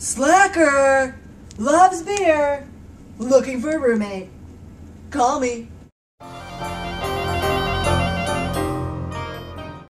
Slacker! Loves beer! Looking for a roommate. Call me.